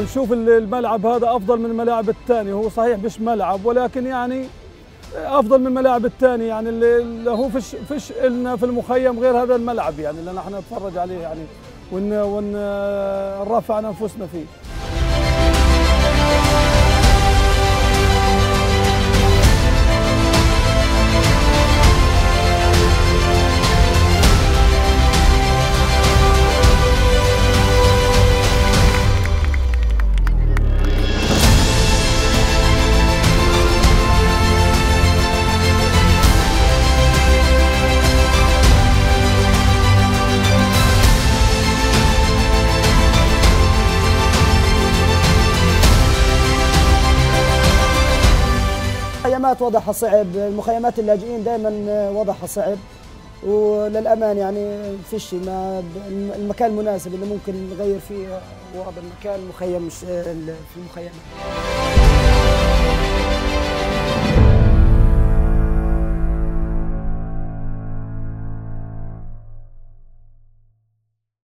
بشوف الملعب هذا أفضل من الملاعب الثانية. هو صحيح مش ملعب ولكن يعني أفضل من الملاعب الثانية. يعني اللي هو فيش فيش لنا في المخيم غير هذا الملعب يعني اللي نحن نتفرج عليه يعني ون ون نرفع أنفسنا فيه. المخيمات وضعها صعب المخيمات اللاجئين دائما وضعها صعب. وللأمان يعني فيش ما المكان المناسب اللي ممكن نغير فيه وضع المكان مخيم في المخيمات